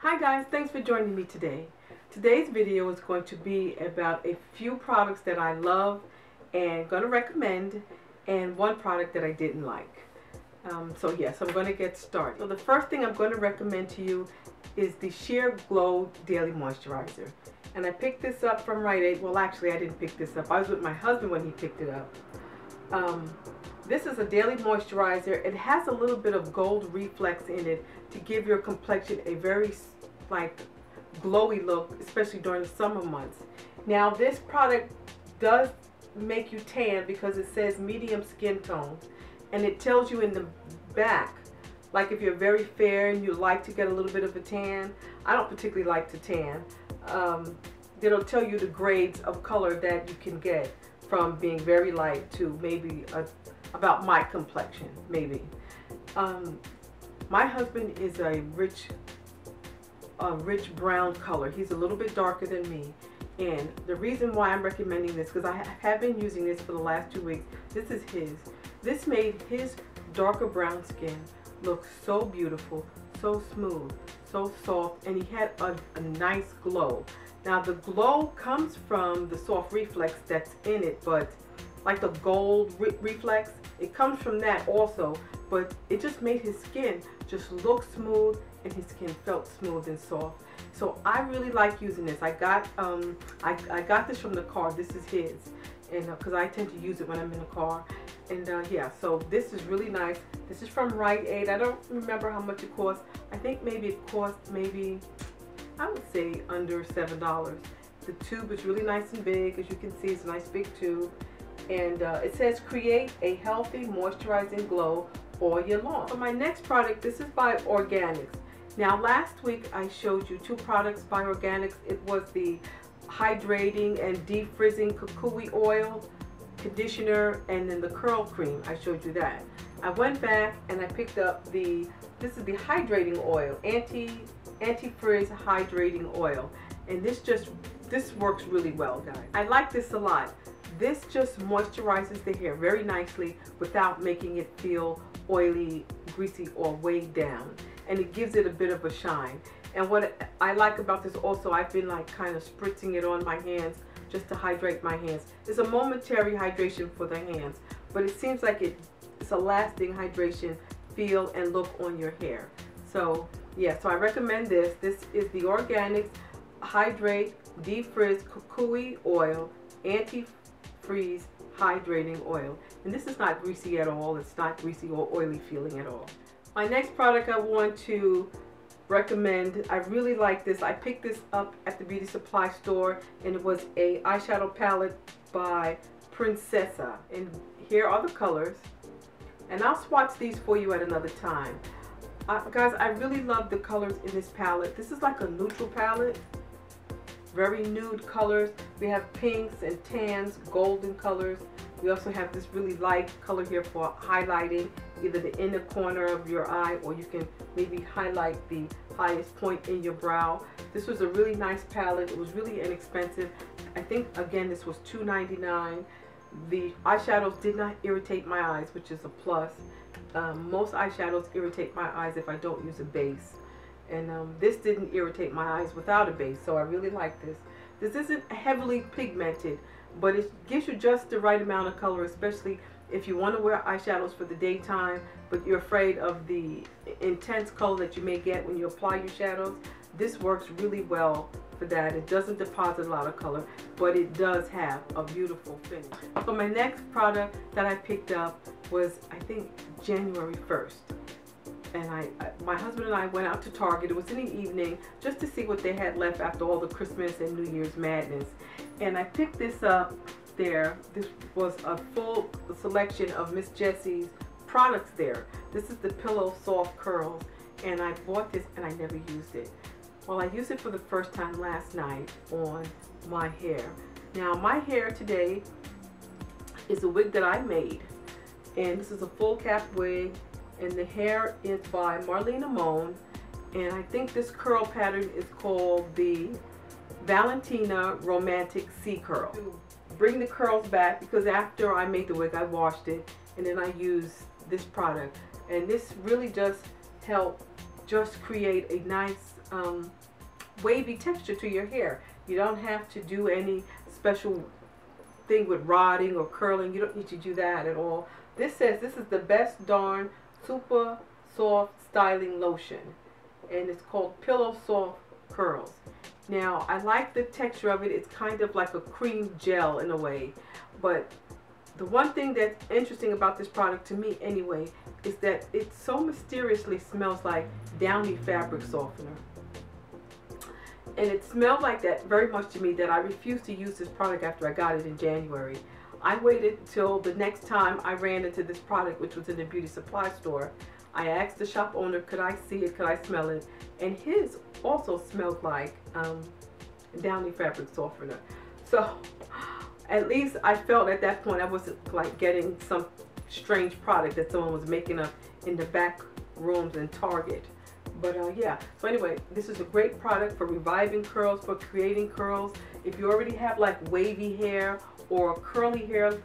Hi guys, thanks for joining me today. Today's video is going to be about a few products that I love and going to recommend and one product that I didn't like. Um, so yes, I'm going to get started. So the first thing I'm going to recommend to you is the Sheer Glow Daily Moisturizer. And I picked this up from Rite Aid. Well, actually, I didn't pick this up. I was with my husband when he picked it up. Um, this is a daily moisturizer. It has a little bit of gold reflex in it to give your complexion a very like glowy look, especially during the summer months. Now this product does make you tan because it says medium skin tone and it tells you in the back like if you're very fair and you like to get a little bit of a tan I don't particularly like to tan um, it'll tell you the grades of color that you can get from being very light to maybe a, about my complexion maybe um, my husband is a rich a rich brown color he's a little bit darker than me and the reason why I'm recommending this, because I have been using this for the last two weeks, this is his. This made his darker brown skin look so beautiful, so smooth, so soft, and he had a, a nice glow. Now the glow comes from the soft reflex that's in it, but like the gold re reflex, it comes from that also, but it just made his skin just look smooth and his skin felt smooth and soft. So I really like using this. I got um, I, I got this from the car. This is his, and because uh, I tend to use it when I'm in the car. And uh, yeah, so this is really nice. This is from Rite Aid. I don't remember how much it cost. I think maybe it cost maybe I would say under seven dollars. The tube is really nice and big, as you can see. It's a nice big tube, and uh, it says create a healthy moisturizing glow all year long. For my next product, this is by Organix. Now last week I showed you two products by Organix. It was the hydrating and defrizzing kukui oil conditioner and then the curl cream. I showed you that. I went back and I picked up the, this is the hydrating oil, anti, anti-frizz hydrating oil. And this just, this works really well guys. I like this a lot. This just moisturizes the hair very nicely without making it feel oily, greasy, or weighed down and it gives it a bit of a shine. And what I like about this also, I've been like kind of spritzing it on my hands just to hydrate my hands. It's a momentary hydration for the hands, but it seems like it, it's a lasting hydration feel and look on your hair. So yeah, so I recommend this. This is the Organix Hydrate Defrizz Kukui Oil Anti-Frizz Hydrating Oil. And this is not greasy at all. It's not greasy or oily feeling at all. My next product I want to recommend, I really like this. I picked this up at the beauty supply store and it was a eyeshadow palette by Princessa. And here are the colors. And I'll swatch these for you at another time. Uh, guys, I really love the colors in this palette. This is like a neutral palette. Very nude colors. We have pinks and tans, golden colors. We also have this really light color here for highlighting either the inner corner of your eye or you can maybe highlight the highest point in your brow. This was a really nice palette. It was really inexpensive. I think, again, this was $2.99. The eyeshadows did not irritate my eyes, which is a plus. Um, most eyeshadows irritate my eyes if I don't use a base. And um, this didn't irritate my eyes without a base, so I really like this. This isn't heavily pigmented, but it gives you just the right amount of color, especially if you want to wear eyeshadows for the daytime, but you're afraid of the intense color that you may get when you apply your shadows. This works really well for that. It doesn't deposit a lot of color, but it does have a beautiful finish. So my next product that I picked up was, I think, January 1st and I, my husband and I went out to Target. It was in the evening just to see what they had left after all the Christmas and New Year's madness. And I picked this up there. This was a full selection of Miss Jessie's products there. This is the Pillow Soft Curls. And I bought this and I never used it. Well, I used it for the first time last night on my hair. Now, my hair today is a wig that I made. And this is a full cap wig and the hair is by Marlena Moan and I think this curl pattern is called the Valentina Romantic C Curl. Bring the curls back because after I made the wig I washed it and then I used this product and this really does help just create a nice um, wavy texture to your hair. You don't have to do any special thing with rodding or curling. You don't need to do that at all. This says this is the best darn super soft styling lotion. And it's called Pillow Soft Curls. Now, I like the texture of it. It's kind of like a cream gel in a way. But the one thing that's interesting about this product to me anyway is that it so mysteriously smells like downy fabric softener and it smelled like that very much to me that I refused to use this product after I got it in January. I waited till the next time I ran into this product, which was in the beauty supply store. I asked the shop owner, could I see it, could I smell it? And his also smelled like um, Downy fabric softener. So at least I felt at that point I wasn't like getting some strange product that someone was making up in the back rooms in Target. But uh, yeah, so anyway, this is a great product for reviving curls, for creating curls. If you already have like wavy hair or curly hair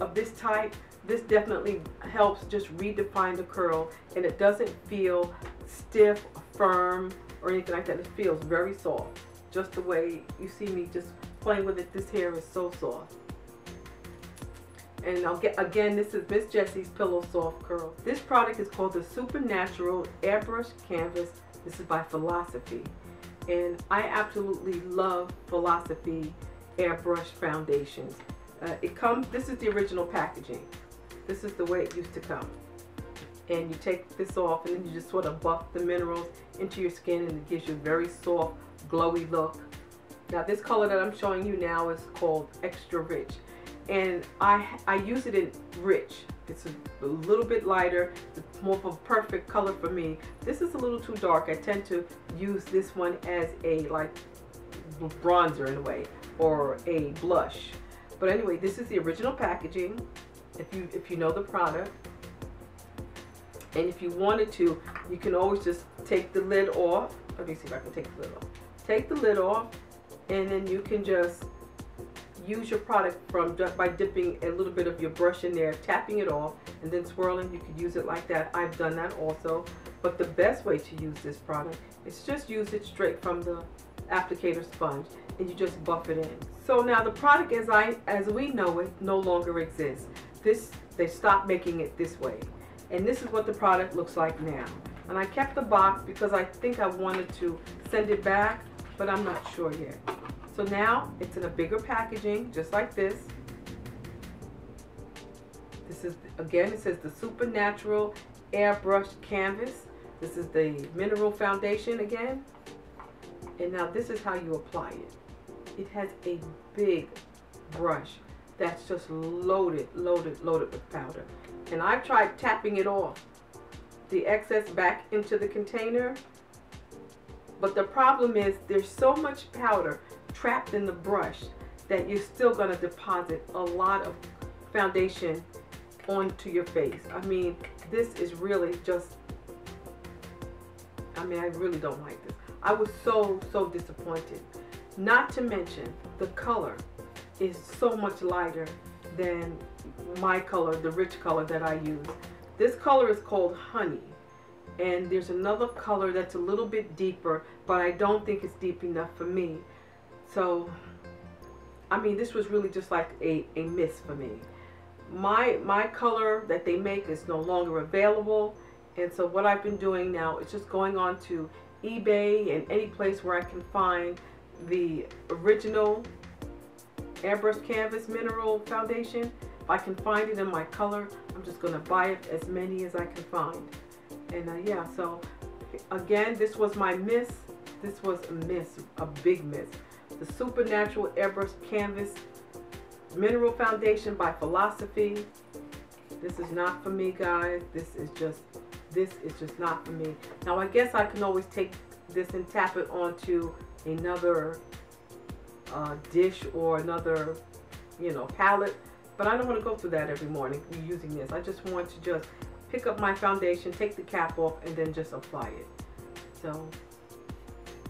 of this type, this definitely helps just redefine the curl and it doesn't feel stiff, firm, or anything like that. It feels very soft. Just the way you see me just playing with it, this hair is so soft. And I'll get again, this is Miss Jessie's Pillow Soft Curl. This product is called the Supernatural Airbrush Canvas. This is by Philosophy. And I absolutely love Philosophy airbrush foundations. Uh, it comes, this is the original packaging. This is the way it used to come. And you take this off and then you just sort of buff the minerals into your skin and it gives you a very soft, glowy look. Now this color that I'm showing you now is called Extra Rich and I, I use it in rich. It's a, a little bit lighter, it's more of a perfect color for me. This is a little too dark. I tend to use this one as a like bronzer in a way or a blush. But anyway, this is the original packaging. If you if you know the product, and if you wanted to, you can always just take the lid off. Let me see if I can take the lid off. Take the lid off, and then you can just use your product from by dipping a little bit of your brush in there, tapping it off, and then swirling. You could use it like that. I've done that also. But the best way to use this product is just use it straight from the applicator sponge and you just buff it in. So now the product as I as we know it no longer exists. This they stopped making it this way. And this is what the product looks like now. And I kept the box because I think I wanted to send it back, but I'm not sure yet. So now it's in a bigger packaging, just like this. This is, again, it says the Supernatural Airbrush Canvas. This is the mineral foundation again. And now this is how you apply it. It has a big brush that's just loaded, loaded, loaded with powder. And I've tried tapping it off, the excess back into the container. But the problem is there's so much powder trapped in the brush that you're still going to deposit a lot of foundation onto your face. I mean, this is really just, I mean, I really don't like this. I was so, so disappointed. Not to mention, the color is so much lighter than my color, the rich color that I use. This color is called Honey. And there's another color that's a little bit deeper, but I don't think it's deep enough for me. So, I mean, this was really just like a, a miss for me. My, my color that they make is no longer available. And so what I've been doing now is just going on to eBay and any place where I can find the original airbrush canvas mineral foundation. If I can find it in my color, I'm just going to buy it as many as I can find. And uh, yeah, so again, this was my miss. This was a miss, a big miss the Supernatural Airbrush Canvas Mineral Foundation by Philosophy. This is not for me, guys. This is just, this is just not for me. Now, I guess I can always take this and tap it onto another uh, dish or another, you know, palette. But I don't want to go through that every morning using this. I just want to just pick up my foundation, take the cap off, and then just apply it. So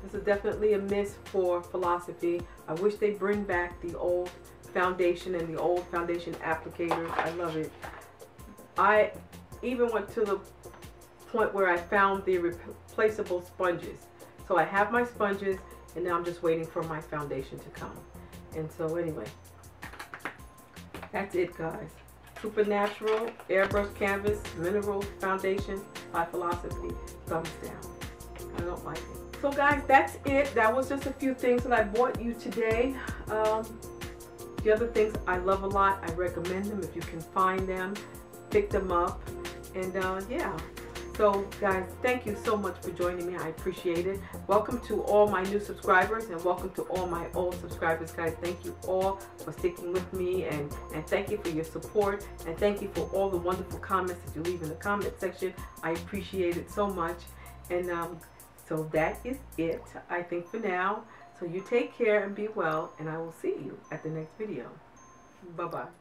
this is definitely a miss for philosophy. I wish they bring back the old foundation and the old foundation applicators. I love it. I even went to the point where I found the replaceable sponges. So I have my sponges and now I'm just waiting for my foundation to come. And so anyway, that's it guys. Supernatural Airbrush Canvas Mineral Foundation by Philosophy. Thumbs down. I don't like it. So guys, that's it. That was just a few things that I bought you today. Um, the other things I love a lot, I recommend them if you can find them. Pick them up. And uh, yeah, so guys, thank you so much for joining me. I appreciate it. Welcome to all my new subscribers and welcome to all my old subscribers, guys. Thank you all for sticking with me and, and thank you for your support and thank you for all the wonderful comments that you leave in the comment section. I appreciate it so much. And um, so that is it, I think, for now. So you take care and be well, and I will see you at the next video. Bye-bye.